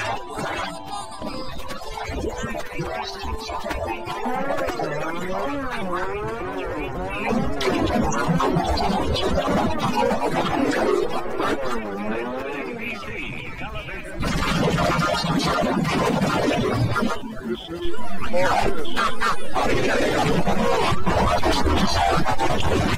I'm This is Marcus.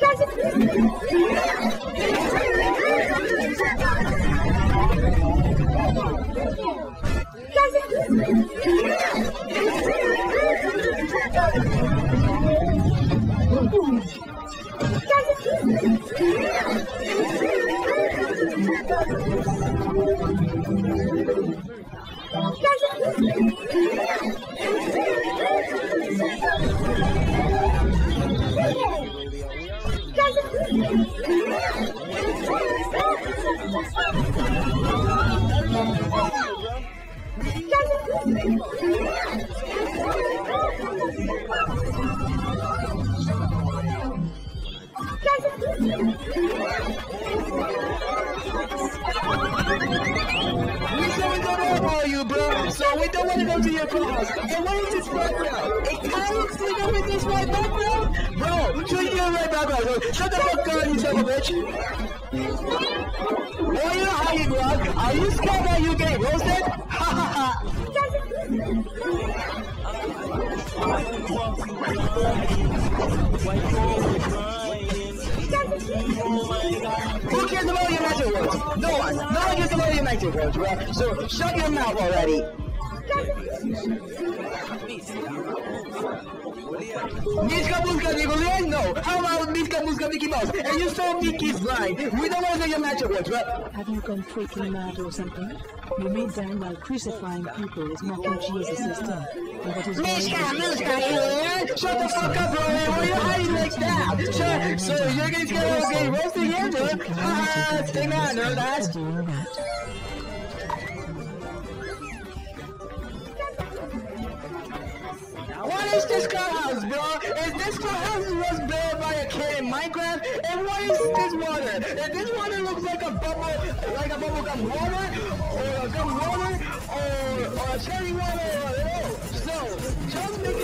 站起来站起 We said we don't know about you, bro. So we don't want to go to your class. And what is this background? A Alex nigga with this white background? Bro, show you your right background. bro. Shut the fuck up, you son of a bitch. Boy, you know how you vlog. Are you scared that you get roasted? Ha ha ha. Who cares about No one. No one cares about your magic words, bro. So shut your mouth already. Miska Muska Nickelodeon? No. How about Miska Muska Mickey Mouse? And you saw Mickey's blind. We don't want to your magic words, bro. Have you gone freaking mad or something? You made down while crucifying people is mocking Jesus' death. Is Miska very Muska Shut the fuck up, bro. Why are you hiding like that? Sure. So you're gonna get okay, roasted here, dude. Haha, stay mad, nerd ass. Is this clubhouse, bro? Is this clubhouse was built by a kid in Minecraft? And what is this water? If this water looks like a bubble, like a bubble gum water, or a gum water, or, or a cherry water, or no. So, just make your